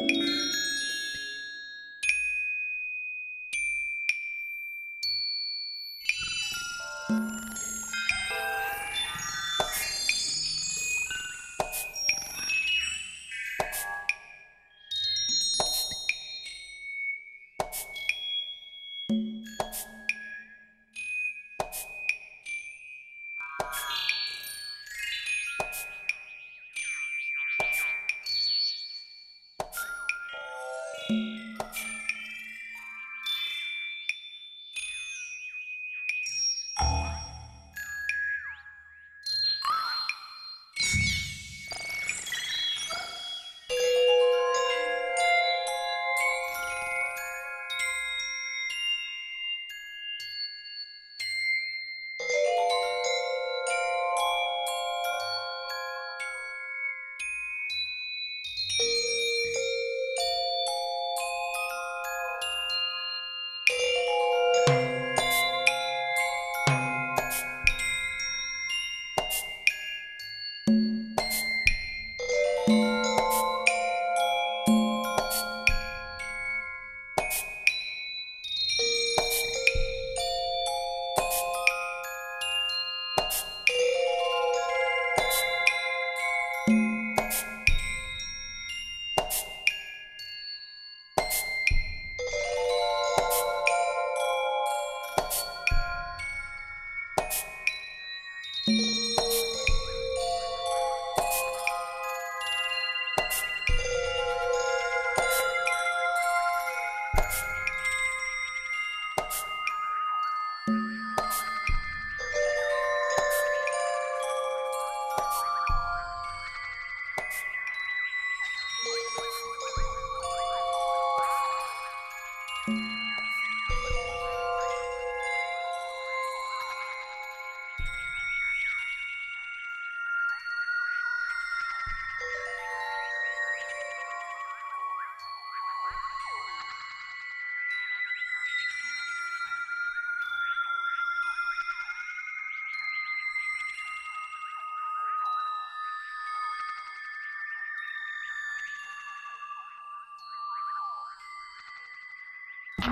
Música